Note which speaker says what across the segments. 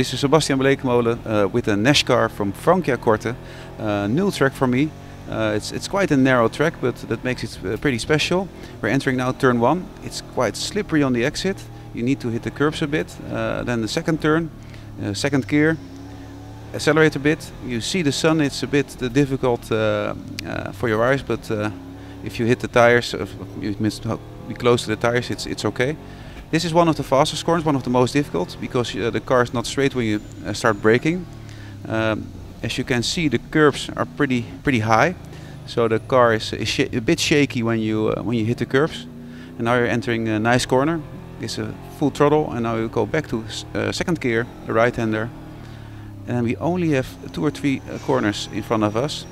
Speaker 1: this is Sebastiaan Bleekemolen uh, with a NASCAR from Franciacorta. Uh, new track for me. Uh, it's, it's quite a narrow track, but that makes it uh, pretty special. We're entering now turn one. It's quite slippery on the exit. You need to hit the curbs a bit. Uh, then the second turn, uh, second gear, accelerate a bit. You see the sun, it's a bit difficult for your eyes, but if you hit the tires, you be close to the tires, it's, it's okay. This is one of the fastest corners, one of the most difficult, because uh, the car is not straight when you uh, start braking. Um, as you can see, the curves are pretty pretty high, so the car is, is a bit shaky when you uh, when you hit the curves. And now you're entering a nice corner. It's a full throttle, and now you go back to uh, second gear, the right-hander, and we only have two or three uh, corners in front of us.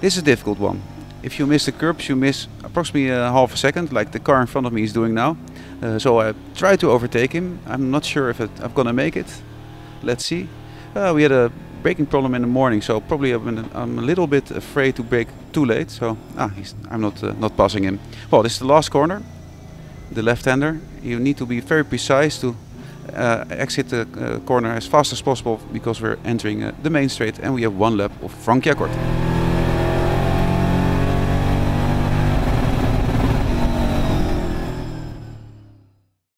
Speaker 1: This is a difficult one. If you miss the curbs, you miss approximately a half a second, like the car in front of me is doing now. Uh, so I try to overtake him. I'm not sure if it, I'm gonna make it. Let's see. Uh, we had a braking problem in the morning, so probably I'm, I'm a little bit afraid to brake too late. So ah, I'm not uh, not passing him. Well, this is the last corner, the left-hander. You need to be very precise to uh, exit the uh, corner as fast as possible because we're entering uh, the main straight and we have one lap of Franciacorta.